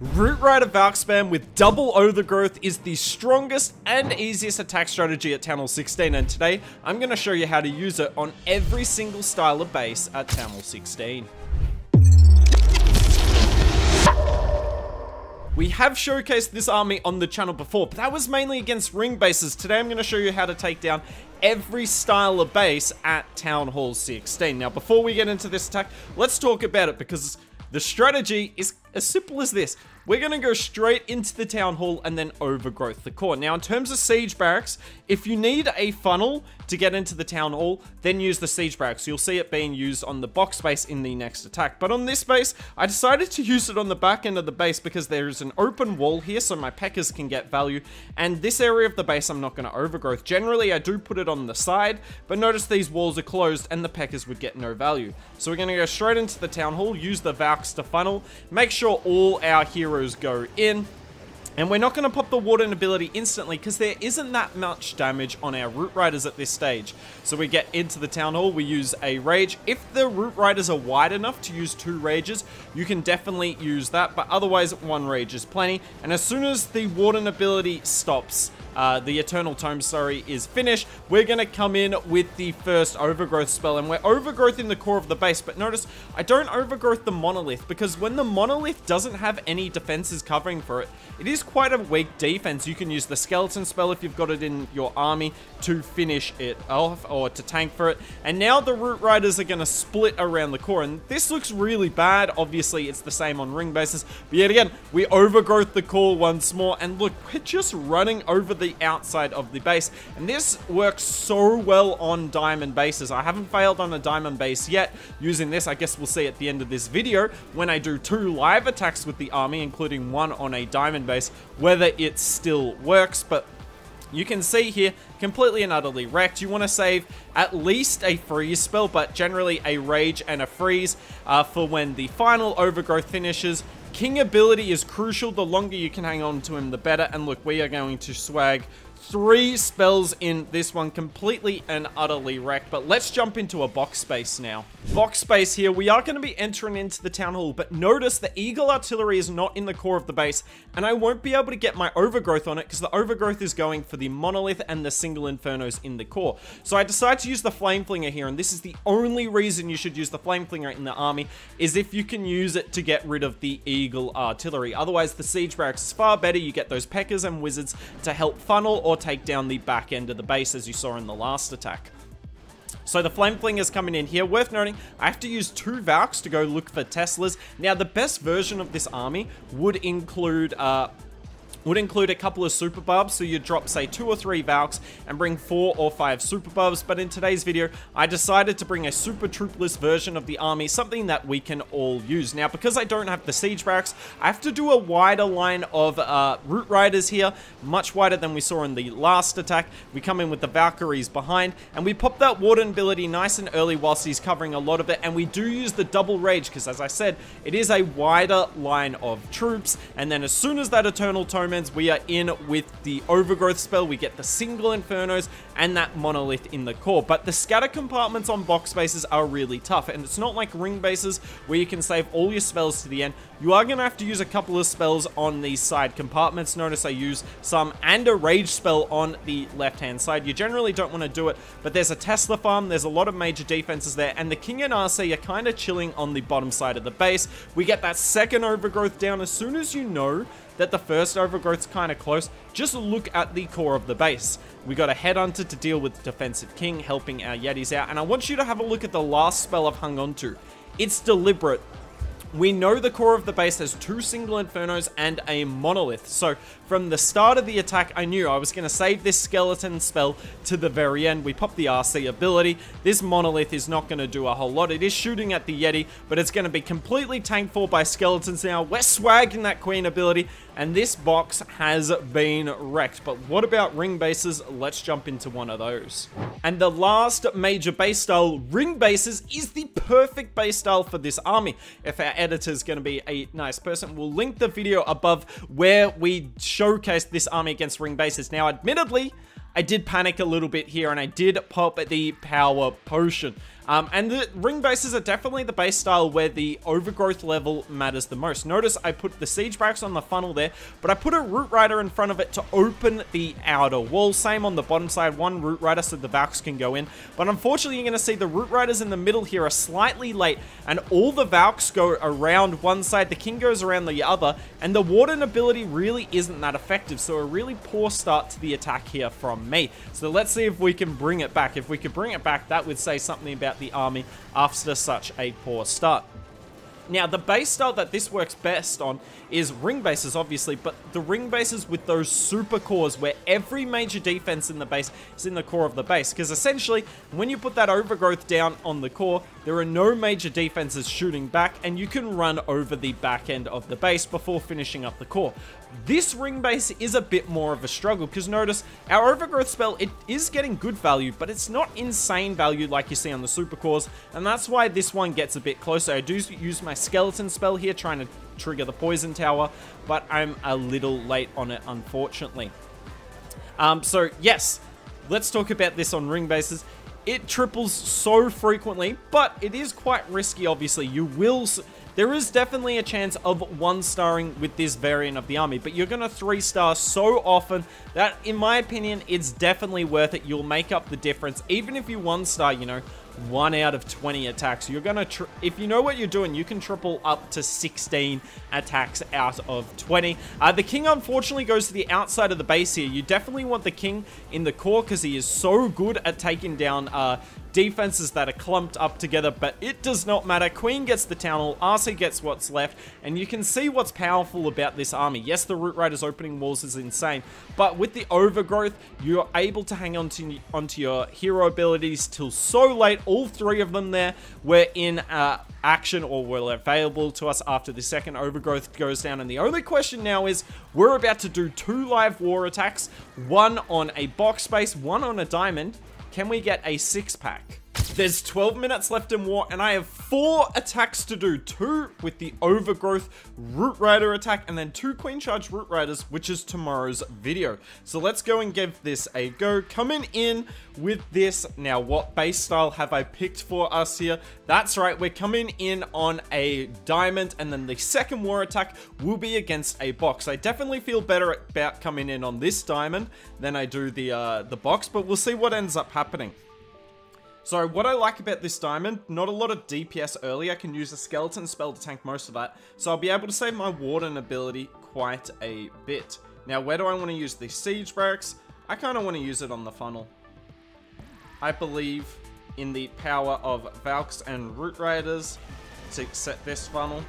Root Rider Valk Spam with double overgrowth is the strongest and easiest attack strategy at Hall 16 and today I'm going to show you how to use it on every single style of base at Hall 16. We have showcased this army on the channel before, but that was mainly against ring bases. Today I'm going to show you how to take down every style of base at Town Hall 16. Now before we get into this attack, let's talk about it because the strategy is as simple as this. We're going to go straight into the town hall and then overgrowth the core. Now, in terms of siege barracks, if you need a funnel to get into the town hall, then use the siege barracks. You'll see it being used on the box base in the next attack. But on this base, I decided to use it on the back end of the base because there is an open wall here so my P.E.K.K.A.s can get value. And this area of the base, I'm not going to overgrowth. Generally, I do put it on the side, but notice these walls are closed and the P.E.K.K.A.s would get no value. So we're going to go straight into the town hall, use the Valks to funnel, make sure all our heroes heroes go in. And we're not going to pop the Warden ability instantly because there isn't that much damage on our Root Riders at this stage. So we get into the Town Hall, we use a Rage. If the Root Riders are wide enough to use two Rages, you can definitely use that, but otherwise one Rage is plenty. And as soon as the Warden ability stops, uh, the Eternal Tome, sorry, is finished, we're going to come in with the first Overgrowth spell, and we're Overgrowth in the core of the base, but notice, I don't overgrowth the Monolith, because when the Monolith doesn't have any defenses covering for it, it is quite a weak defense. You can use the Skeleton spell if you've got it in your army to finish it off, or to tank for it, and now the Root Riders are going to split around the core, and this looks really bad. Obviously, it's the same on ring bases, but yet again, we overgrowth the core once more, and look, we're just running over the outside of the base. And this works so well on diamond bases. I haven't failed on a diamond base yet using this. I guess we'll see at the end of this video when I do two live attacks with the army, including one on a diamond base, whether it still works. But you can see here, completely and utterly wrecked. You want to save at least a freeze spell, but generally a rage and a freeze uh, for when the final overgrowth finishes. King ability is crucial. The longer you can hang on to him, the better. And look, we are going to swag three spells in this one completely and utterly wrecked. But let's jump into a box base now. Box base here. We are going to be entering into the town hall but notice the eagle artillery is not in the core of the base and i won't be able to get my overgrowth on it because the overgrowth is going for the monolith and the single infernos in the core. So i decided to use the flame flinger here and this is the only reason you should use the flame flinger in the army is if you can use it to get rid of the eagle artillery. Otherwise the siege barracks is far better. You get those P.E.K.K.A.s and wizards to help funnel or or take down the back end of the base as you saw in the last attack. So the Flame is coming in here. Worth noting, I have to use two Valks to go look for Teslas. Now, the best version of this army would include uh, would include a couple of super buffs, so you drop say two or three Valks and bring four or five super buffs, but in today's video, I decided to bring a super troopless version of the army, something that we can all use. Now, because I don't have the siege barracks, I have to do a wider line of uh, root riders here, much wider than we saw in the last attack. We come in with the Valkyries behind, and we pop that Warden ability nice and early whilst he's covering a lot of it, and we do use the double rage, because as I said, it is a wider line of troops, and then as soon as that Eternal Tome we are in with the Overgrowth spell. We get the single Infernos and that Monolith in the core. But the scatter compartments on box bases are really tough. And it's not like ring bases where you can save all your spells to the end. You are going to have to use a couple of spells on these side compartments. Notice I use some and a Rage spell on the left-hand side. You generally don't want to do it, but there's a Tesla farm. There's a lot of major defenses there. And the King and RC are kind of chilling on the bottom side of the base. We get that second Overgrowth down as soon as you know that the first overgrowth's kind of close, just look at the core of the base. We got a Headhunter to deal with Defensive King, helping our Yetis out, and I want you to have a look at the last spell I've hung on to. It's deliberate. We know the core of the base has two single Infernos and a Monolith, so from the start of the attack, I knew I was going to save this skeleton spell to the very end. We pop the RC ability. This monolith is not going to do a whole lot. It is shooting at the Yeti, but it's going to be completely tanked for by skeletons now. We're swagging that Queen ability, and this box has been wrecked. But what about ring bases? Let's jump into one of those. And the last major base style, ring bases, is the perfect base style for this army. If our editor is going to be a nice person, we'll link the video above where we showcased this army against ring bases. Now, admittedly, I did panic a little bit here and I did pop the power potion. Um, and the ring bases are definitely the base style where the overgrowth level matters the most. Notice I put the siege barracks on the funnel there, but I put a root rider in front of it to open the outer wall. Same on the bottom side, one root rider so the Valks can go in. But unfortunately, you're going to see the root riders in the middle here are slightly late, and all the Valks go around one side, the King goes around the other, and the Warden ability really isn't that effective. So a really poor start to the attack here from me. So let's see if we can bring it back. If we could bring it back, that would say something about the army after such a poor start. Now, the base style that this works best on is ring bases, obviously, but the ring bases with those super cores where every major defense in the base is in the core of the base. Because essentially, when you put that overgrowth down on the core, there are no major defenses shooting back, and you can run over the back end of the base before finishing up the core. This ring base is a bit more of a struggle, because notice, our overgrowth spell, it is getting good value, but it's not insane value like you see on the super cores, and that's why this one gets a bit closer. I do use my skeleton spell here, trying to trigger the poison tower, but I'm a little late on it, unfortunately. Um, so, yes, let's talk about this on ring bases. It triples so frequently, but it is quite risky, obviously. You will... There is definitely a chance of one-starring with this variant of the army, but you're going to three-star so often that, in my opinion, it's definitely worth it. You'll make up the difference. Even if you one-star, you know, one out of 20 attacks. You're going to, if you know what you're doing, you can triple up to 16 attacks out of 20. Uh, the king, unfortunately, goes to the outside of the base here. You definitely want the king in the core because he is so good at taking down uh, defenses that are clumped up together, but it does not matter. Queen gets the town hall, RC gets what's left, and you can see what's powerful about this army. Yes, the Root Riders opening walls is insane, but with the overgrowth, you're able to hang on to, onto your hero abilities till so late. All three of them there were in uh, action or were available to us after the second overgrowth goes down. And the only question now is, we're about to do two live war attacks, one on a box base, one on a diamond, can we get a six pack? There's 12 minutes left in war, and I have four attacks to do. Two with the Overgrowth Root Rider attack, and then two Queen Charge Root Riders, which is tomorrow's video. So let's go and give this a go. Coming in with this, now what base style have I picked for us here? That's right, we're coming in on a Diamond, and then the second war attack will be against a box. I definitely feel better about coming in on this Diamond than I do the, uh, the box, but we'll see what ends up happening. So what I like about this diamond, not a lot of DPS early. I can use a skeleton spell to tank most of that. So I'll be able to save my warden ability quite a bit. Now where do I want to use the siege barracks? I kind of want to use it on the funnel. I believe in the power of Valks and Root Riders to set this funnel.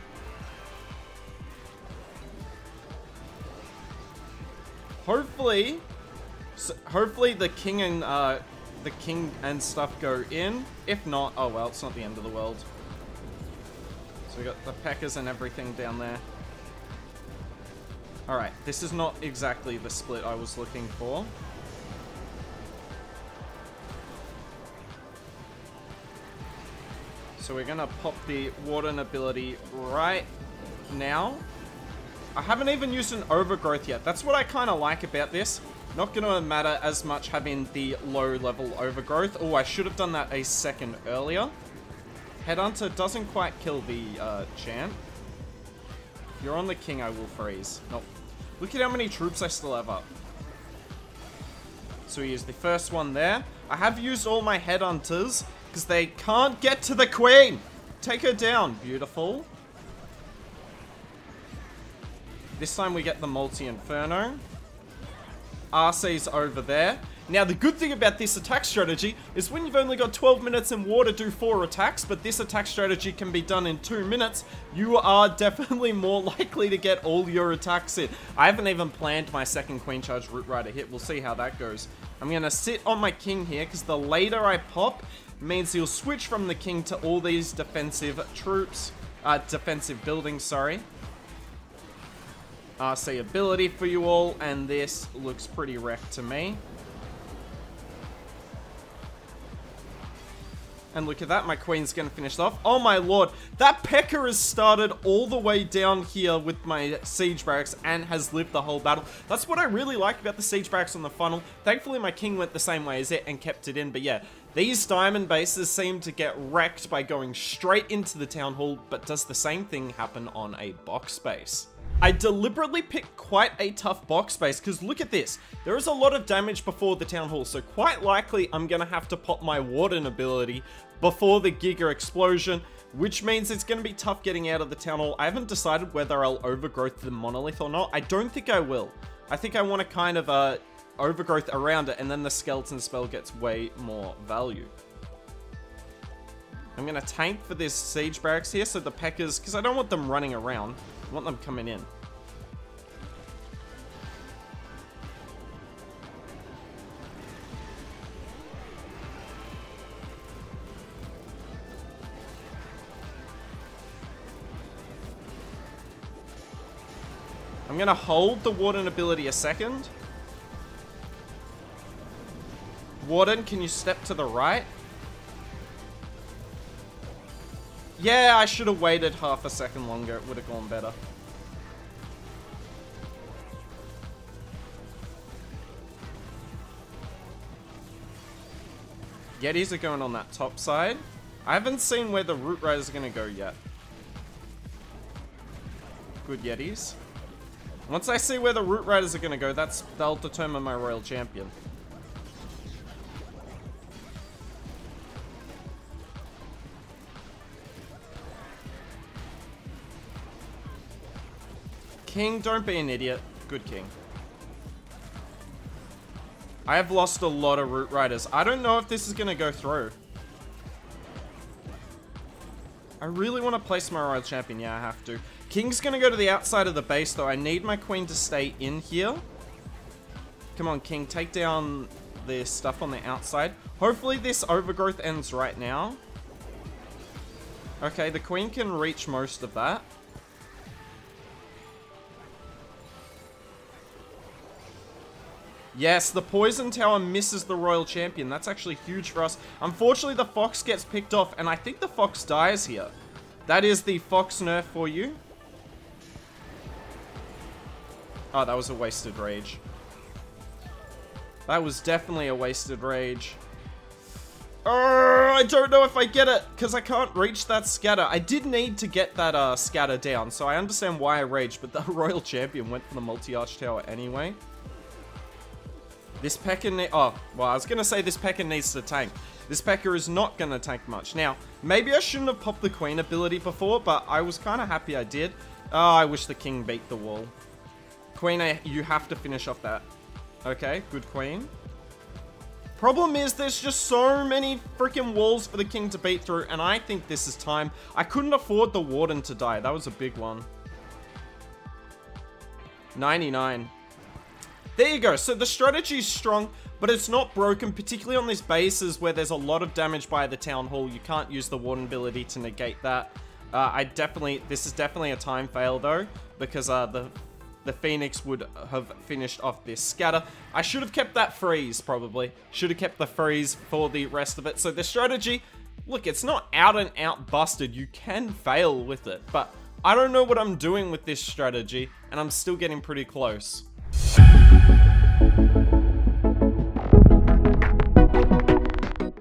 Hopefully, so hopefully the king and uh, the king and stuff go in. If not, oh well, it's not the end of the world. So we got the P.E.K.K.A.s and everything down there. Alright, this is not exactly the split I was looking for. So we're gonna pop the Warden ability right now. I haven't even used an Overgrowth yet. That's what I kind of like about this. Not to matter as much having the low level overgrowth. Oh, I should have done that a second earlier. Headhunter doesn't quite kill the uh, champ. If you're on the king, I will freeze. Nope. Look at how many troops I still have up. So he is the first one there. I have used all my headhunters because they can't get to the queen. Take her down. Beautiful. This time we get the multi-inferno. RC's over there. Now, the good thing about this attack strategy is when you've only got 12 minutes in war to do 4 attacks, but this attack strategy can be done in 2 minutes, you are definitely more likely to get all your attacks in. I haven't even planned my second Queen Charge Root Rider hit. We'll see how that goes. I'm going to sit on my king here, because the later I pop, means he'll switch from the king to all these defensive troops. Uh, defensive buildings, sorry. RC ability for you all, and this looks pretty wrecked to me. And look at that, my queen's gonna finish off. Oh my lord, that P.E.K.K.A. has started all the way down here with my siege barracks and has lived the whole battle. That's what I really like about the siege barracks on the funnel. Thankfully, my king went the same way as it and kept it in, but yeah, These diamond bases seem to get wrecked by going straight into the town hall, but does the same thing happen on a box base? I deliberately picked quite a tough box base because look at this. There is a lot of damage before the town hall, so quite likely I'm going to have to pop my warden ability before the Giga explosion, which means it's going to be tough getting out of the town hall. I haven't decided whether I'll overgrowth the monolith or not. I don't think I will. I think I want to kind of uh, overgrowth around it, and then the skeleton spell gets way more value. I'm going to tank for this siege barracks here, so the P.E.K.K.A.s, because I don't want them running around. Want them coming in. I'm going to hold the Warden ability a second. Warden, can you step to the right? Yeah, I should have waited half a second longer. It would have gone better. Yetis are going on that top side. I haven't seen where the Root Riders are going to go yet. Good Yetis. Once I see where the Root Riders are going to go, that's that'll determine my Royal Champion. King, don't be an idiot. Good King. I have lost a lot of Root Riders. I don't know if this is going to go through. I really want to place my Royal Champion. Yeah, I have to. King's going to go to the outside of the base, though. I need my Queen to stay in here. Come on, King. Take down the stuff on the outside. Hopefully this overgrowth ends right now. Okay, the Queen can reach most of that. Yes, the Poison Tower misses the Royal Champion. That's actually huge for us. Unfortunately, the Fox gets picked off, and I think the Fox dies here. That is the Fox nerf for you. Oh, that was a wasted rage. That was definitely a wasted rage. Uh, I don't know if I get it, because I can't reach that scatter. I did need to get that uh, scatter down, so I understand why I raged, but the Royal Champion went for the multi-arch tower anyway. This P.E.K.K.A. Oh, well, I was going to say this P.E.K.K.A. needs to tank. This P.E.K.K.A. is not going to tank much. Now, maybe I shouldn't have popped the Queen ability before, but I was kind of happy I did. Oh, I wish the King beat the wall. Queen, eh, you have to finish off that. Okay, good Queen. Problem is, there's just so many freaking walls for the King to beat through, and I think this is time. I couldn't afford the Warden to die. That was a big one. 99. There you go. So the strategy is strong, but it's not broken, particularly on these bases where there's a lot of damage by the Town Hall. You can't use the Warden ability to negate that. Uh, I definitely, this is definitely a time fail though, because uh, the the Phoenix would have finished off this scatter. I should have kept that freeze, probably. Should have kept the freeze for the rest of it. So the strategy, look, it's not out and out busted. You can fail with it, but I don't know what I'm doing with this strategy, and I'm still getting pretty close.